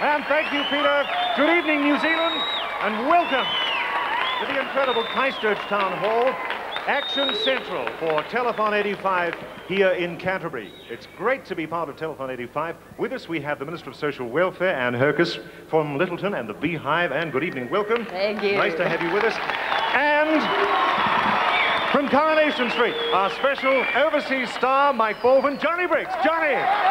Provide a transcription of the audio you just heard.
And thank you, Peter. Good evening, New Zealand, and welcome to the incredible Christchurch Town Hall. Action Central for Telethon 85 here in Canterbury. It's great to be part of Telethon 85. With us we have the Minister of Social Welfare, Ann Hercus, from Lyttelton and the Beehive. Ann, good evening, welcome. Thank you. Nice to have you with us. And from Coronation Street, our special overseas star, Mike Baldwin, Johnny Briggs. Johnny!